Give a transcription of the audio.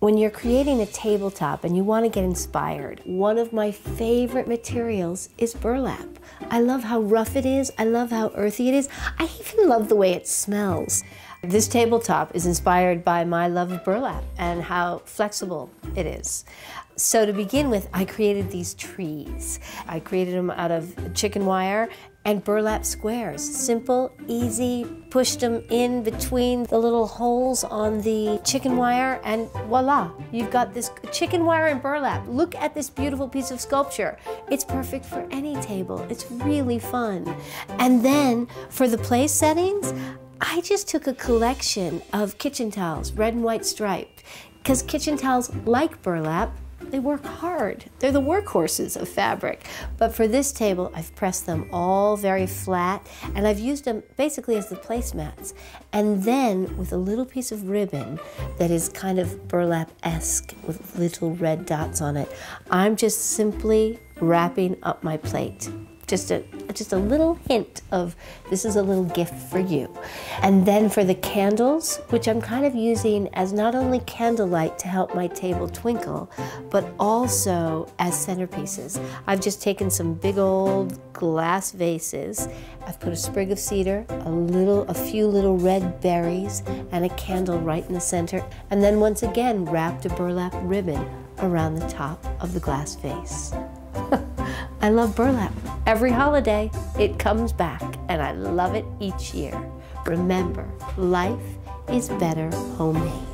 When you're creating a tabletop and you want to get inspired, one of my favorite materials is burlap. I love how rough it is. I love how earthy it is. I even love the way it smells. This tabletop is inspired by my love of burlap and how flexible it is. So to begin with, I created these trees. I created them out of chicken wire and burlap squares. Simple, easy, pushed them in between the little holes on the chicken wire and voila, you've got this chicken wire and burlap. Look at this beautiful piece of sculpture. It's perfect for any table. It's really fun. And then for the place settings, I just took a collection of kitchen towels, red and white striped, because kitchen towels like burlap, they work hard. They're the workhorses of fabric. But for this table, I've pressed them all very flat and I've used them basically as the placemats. And then with a little piece of ribbon that is kind of burlap-esque with little red dots on it, I'm just simply wrapping up my plate just a just a little hint of this is a little gift for you. And then for the candles, which I'm kind of using as not only candlelight to help my table twinkle, but also as centerpieces. I've just taken some big old glass vases. I've put a sprig of cedar, a little a few little red berries, and a candle right in the center, and then once again wrapped a burlap ribbon around the top of the glass vase. I love burlap. Every holiday, it comes back, and I love it each year. Remember, life is better homemade.